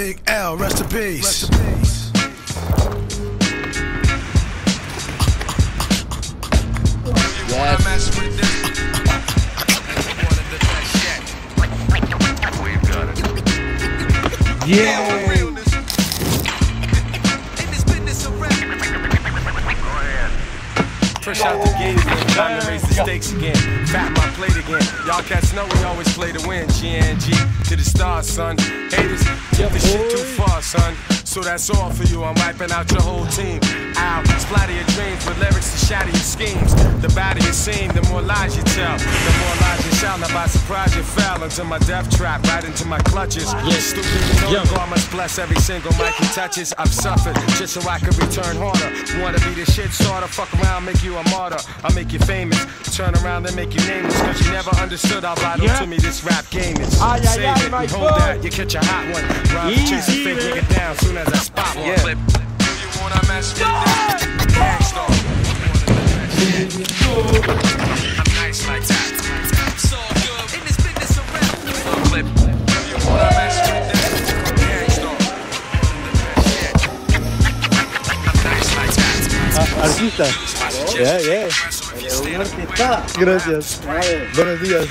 Big L, rest in peace. Rest in peace. Yeah. Fresh out the gate again, time to raise the stakes again. Fat my plate again. Y'all cats know we always play to win. GNG to the stars, son. Haters, take this shit too far, son. So that's all for you. I'm wiping out your whole team. I'll splatter your dreams with lyrics to shatter your schemes. The badder you seem, the more lies you tell. The more lies you shout. Now by surprise you fell into my death trap, right into my clutches. Yeah, stupid, you know must bless every single mic he touches. I've suffered just so I could return harder. Wanna be the shit starter, fuck around, make you a martyr. I'll make you famous. Turn around and make you nameless. Cause you never understood how vital Yeah. to me this rap game is. Ay, ay, Save ay, it my and hold boy. that. You catch a hot one. Rhyme Easy, chase a fake man. nigga down soon as I spot one. Yeah. You wanna mess with Artista. Yeah, yeah. Gracias. Buenos días.